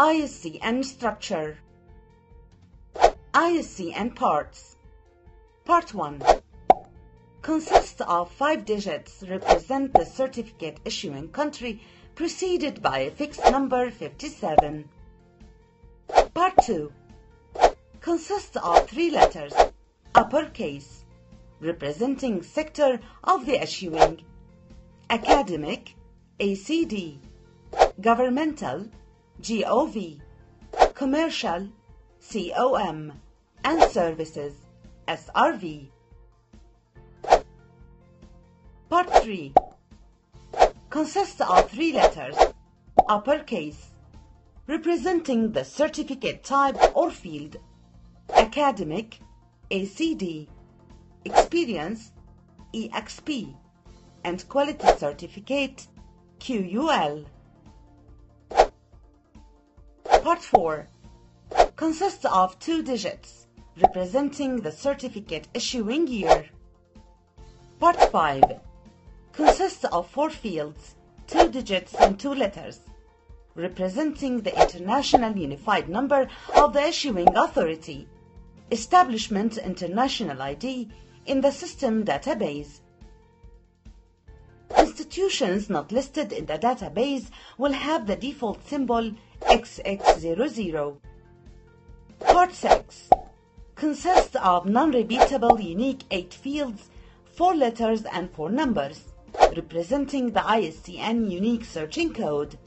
ISCN structure. ISCN parts. Part 1 consists of five digits represent the certificate issuing country preceded by a fixed number 57. Part 2 consists of three letters, uppercase, representing sector of the issuing, academic, ACD, governmental, GOV, commercial, COM, and services, SRV. Part 3 consists of three letters, uppercase, representing the certificate type or field, academic, ACD, experience, EXP, and quality certificate, QUL. Part 4 consists of two digits representing the certificate issuing year. Part 5 consists of four fields, two digits and two letters, representing the International Unified Number of the issuing authority, Establishment International ID in the system database. Institutions not listed in the database will have the default symbol XX00. Part 6 consists of non-repeatable unique 8 fields, 4 letters and 4 numbers, representing the ISCN unique searching code.